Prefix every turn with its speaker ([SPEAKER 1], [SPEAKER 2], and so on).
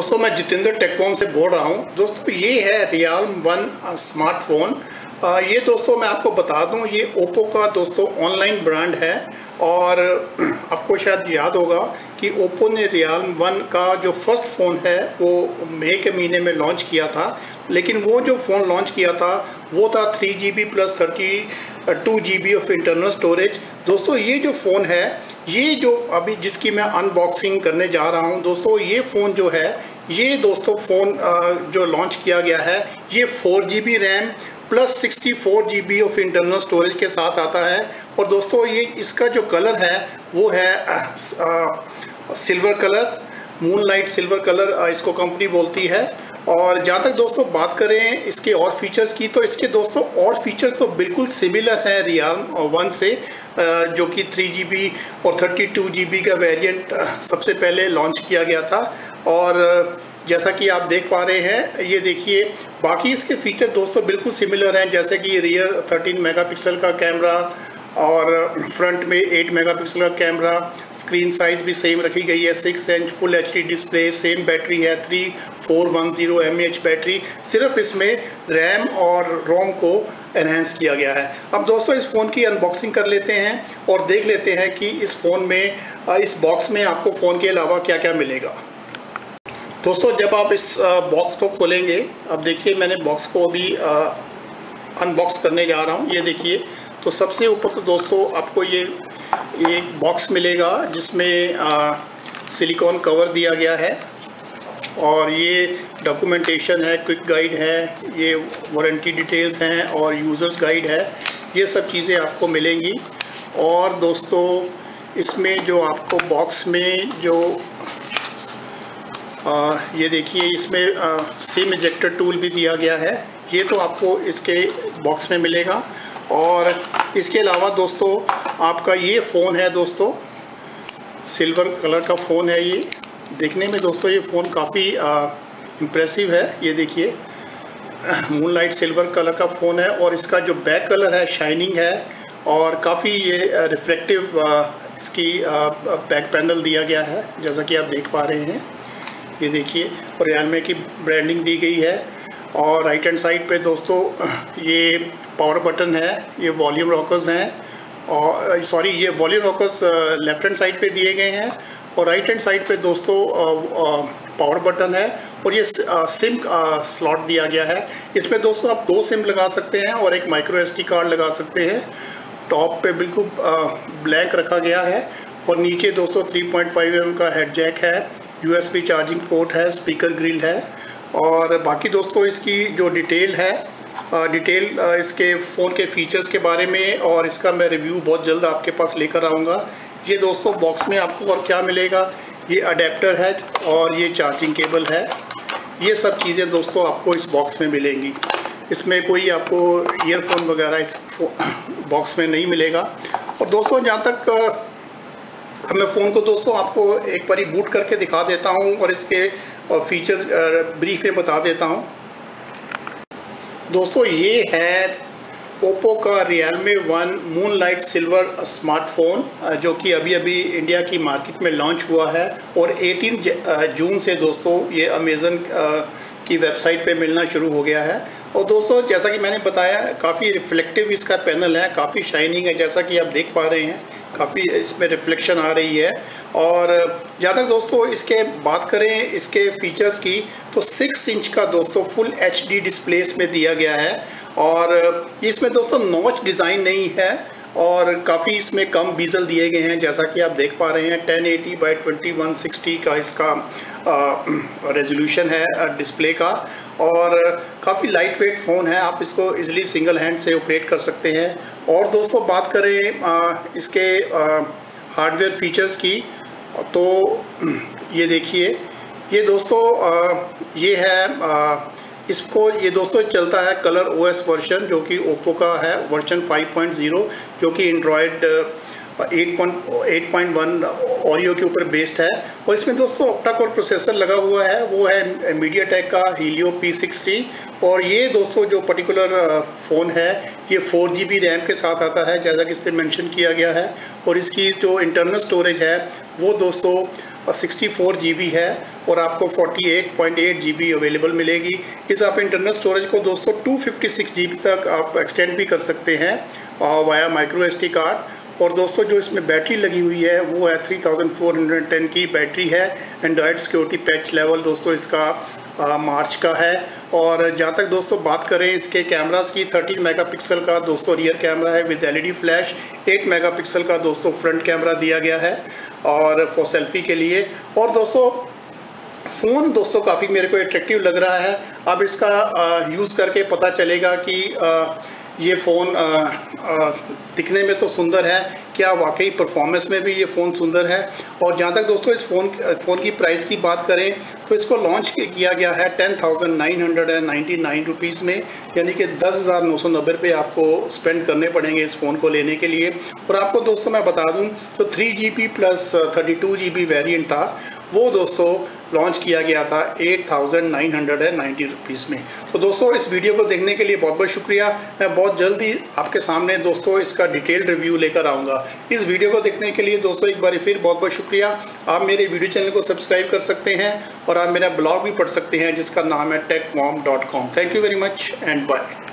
[SPEAKER 1] दोस्तों, मैं जितेंद्र टेकवॉम से बोल रहा हूँ। दोस्तों, ये है रियाल वन स्मार्टफ़ोन ये दोस्तों, मैं आपको बता दूँ, ये ओप्पो का दोस्तों ऑनलाइन ब्रांड है। और आपको शायद याद होगा कि ओप्पो ने रियाल वन का जो फ़र्स्ट फ़ोन है, वो मई के महीने में लॉन्च किया था। लेकिन वो जो फ़ोन लॉन्च किया था, वो था three G B plus thirty two G B of internal storage दोस्तों, ये जो फ़ोन है, ये जो अभी जिसकी मैं अनबॉक्सिंग करने जा रहा हूँ, दोस्तों, ये फ़ोन जो है ये दोस्तों फ़ोन जो लॉन्च किया गया है, ये four G B RAM plus sixty four G B of internal storage के साथ आता है। और दोस्तों ये इसका जो कलर है, वो है silver colour moon light silver colour इसको कंपनी बोलती है। और जहाँ तक दोस्तों बात करें इसके और फीचर्स की तो इसके दोस्तों और फीचर्स तो बिल्कुल सिमिलर है रियाल वन से जो कि थ्री जी और थर्टी टू जी का वेरिएंट सबसे पहले लॉन्च किया गया था। और जैसा कि आप देख पा रहे हैं, ये देखिए, बाकी इसके फीचर दोस्तों बिल्कुल सिमिलर हैं, जैसे कि रियर 13 मेगापिक्सल का कैमरा और फ्रंट में 8 मेगापिक्सल का कैमरा स्क्रीन साइज़ भी सेम रखी गई है six inch full HD display same battery है three four one zero M H battery सिर्फ़ इसमें रैम और रोम को एनहेंस किया गया है। अब दोस्तों, इस फ़ोन की अनबॉक्सिंग कर लेते हैं और देख लेते हैं कि इस फ़ोन में इस बॉक्स में आपको फ़ोन के अलावा क्या क्या मिलेगा। दोस्तों, जब आप इस बॉक्स को खोलेंगे, अब देखिए, मैंने बॉक्स को अभी अनबॉक्स करने जा रहा हूँ। ये देखिए तो सबसे ऊपर तो दोस्तों, आपको ये एक बॉक्स मिलेगा, जिसमें सिलिकॉन कवर दिया गया है। और ये डॉक्यूमेंटेशन है क्विक गाइड है ये वारंटी डिटेल्स हैं और यूज़र्स गाइड है ये सब चीज़ें आपको मिलेंगी। और दोस्तों इसमें जो आपको बॉक्स में जो आ, ये देखिए इसमें सिम इजेक्टर टूल भी दिया गया है। ये तो आपको इसके बॉक्स में मिलेगा। और इसके अलावा दोस्तों आपका ये फ़ोन है दोस्तों सिल्वर कलर का फ़ोन है ये। देखने में दोस्तों ये फ़ोन काफ़ी इम्प्रेसिव है, ये देखिए। मून लाइट सिल्वर कलर का फ़ोन है और इसका जो बैक कलर है शाइनिंग है और काफ़ी ये रिफ्लेक्टिव इसकी बैक पैनल दिया गया है, जैसा कि आप देख पा रहे हैं। ये देखिए, और रियालमे की ब्रांडिंग दी गई है और राइट हैंड साइड पे दोस्तों, ये पावर बटन है, ये वॉल्यूम रॉकर्स हैं और सॉरी ये volume rockers left hand side पे दिए गए हैं और राइट हैंड साइड पे दोस्तों पावर बटन है और ये सिम स्लॉट दिया गया है। इसमें दोस्तों आप दो सिम लगा सकते हैं और एक माइक्रो एस कार्ड लगा सकते हैं। टॉप पे बिल्कुल ब्लैंक रखा गया है और नीचे दोस्तों 3.5 पॉइंट का हेड जैक है यूएसबी चार्जिंग पोर्ट है स्पीकर ग्रिल है और बाकी दोस्तों इसकी जो डिटेल है डिटेल इसके फ़ोन के फीचर्स के बारे में और इसका मैं रिव्यू बहुत जल्द आपके पास लेकर आऊँगा। ये दोस्तों बॉक्स में आपको और क्या मिलेगा? ये अडेप्टर है और ये चार्जिंग केबल है। ये सब चीज़ें दोस्तों आपको इस बॉक्स में मिलेंगी। इसमें कोई आपको ईयरफोन वगैरह इस बॉक्स में नहीं मिलेगा। और दोस्तों, जहाँ तक मैं फ़ोन को दोस्तों आपको एक बारी बूट करके दिखा देता हूँ और इसके फीचर्स ब्रीफ में बता देता हूँ। दोस्तों, ये है ओप्पो का Realme one moon light silver smartphone जो कि अभी अभी इंडिया की मार्केट में लॉन्च हुआ है। और 18 जून से दोस्तों ये अमेज़न की वेबसाइट पे मिलना शुरू हो गया है। और दोस्तों, जैसा कि मैंने बताया, काफ़ी रिफ्लेक्टिव इसका पैनल है, काफ़ी शाइनिंग है, जैसा कि आप देख पा रहे हैं, काफ़ी इसमें रिफ्लेक्शन आ रही है। और जहाँ तक दोस्तों इसके बात करें, इसके फीचर्स की तो सिक्स इंच का दोस्तों फुल एचडी डिस्प्ले इसमें दिया गया है। और इसमें दोस्तों नॉच डिज़ाइन नहीं है और काफ़ी इसमें कम बीजल दिए गए हैं जैसा कि आप देख पा रहे हैं 1080 एटी बाई ट्वेंटी का इसका रेजोल्यूशन है डिस्प्ले का। और काफ़ी लाइट वेट फ़ोन है आप इसको इजीली सिंगल हैंड से ऑपरेट कर सकते हैं। और दोस्तों बात करें आ, इसके हार्डवेयर फीचर्स की तो ये देखिए ये दोस्तों आ, ये है आ, इसको ये दोस्तों चलता है कलर ओएस वर्जन जो कि ओप्पो का है वर्जन 5.0 जो कि एंड्रॉयड एट पॉइंट ऑरियो के ऊपर बेस्ड है। और इसमें दोस्तों ऑक्टा कोर प्रोसेसर लगा हुआ है, वो है मीडिया टेक का हीलियो पी और ये दोस्तों जो पर्टिकुलर फ़ोन है, ये फोर जी रैम के साथ आता है, जैसा कि इस पर मैंशन किया गया है। और इसकी जो इंटरनल स्टोरेज है, वो दोस्तों सिक्सटी फोर जी बी है और आपको forty eight point eight G B available मिलेगी। इस आप इंटरनल स्टोरेज को दोस्तों two fifty six G B तक आप एक्सटेंड भी कर सकते हैं via micro S D card और दोस्तों जो इसमें बैटरी लगी हुई है वो है 3410 की बैटरी है एंड्रॉयड सिक्योरिटी पैच लेवल दोस्तों इसका आ, मार्च का है। और जहाँ तक दोस्तों बात करें इसके कैमरास की 13 मेगापिक्सल का दोस्तों रियर कैमरा है विद एलईडी फ्लैश 8 मेगापिक्सल का दोस्तों फ्रंट कैमरा दिया गया है और फॉर सेल्फी के लिए। और दोस्तों फ़ोन दोस्तों काफ़ी मेरे को अट्रैक्टिव लग रहा है। अब इसका यूज़ करके पता चलेगा कि आ, ये फ़ोन दिखने में तो सुंदर है क्या वाकई परफॉर्मेंस में भी ये फ़ोन सुंदर है? और जहाँ तक दोस्तों इस फ़ोन फ़ोन की प्राइस की बात करें तो इसको लॉन्च किया गया है ten thousand nine hundred and ninety nine rupees में, यानी कि दस हज़ार नौ सौ नब्बे रुपये आपको स्पेंड करने पड़ेंगे इस फ़ोन को लेने के लिए। और आपको दोस्तों मैं बता दूँ तो three G B plus thirty two G B variant था, वो दोस्तों लॉन्च किया गया था eight thousand nine hundred and ninety rupees में। तो दोस्तों इस वीडियो को देखने के लिए बहुत बहुत शुक्रिया। मैं बहुत जल्दी आपके सामने दोस्तों इसका डिटेल रिव्यू लेकर आऊँगा। इस वीडियो को देखने के लिए दोस्तों, एक बार फिर बहुत बहुत शुक्रिया। आप मेरे वीडियो चैनल को सब्सक्राइब कर सकते हैं और आप मेरा ब्लॉग भी पढ़ सकते हैं, जिसका नाम है tech thank you very much and bye